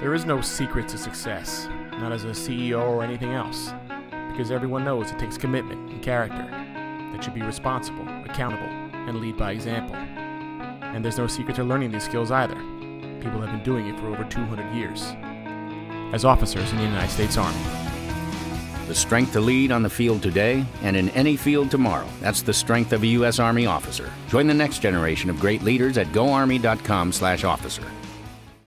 There is no secret to success, not as a CEO or anything else, because everyone knows it takes commitment and character that should be responsible, accountable, and lead by example. And there's no secret to learning these skills either. People have been doing it for over 200 years. As officers in the United States Army. The strength to lead on the field today and in any field tomorrow. That's the strength of a U.S. Army officer. Join the next generation of great leaders at goarmy.com/officer.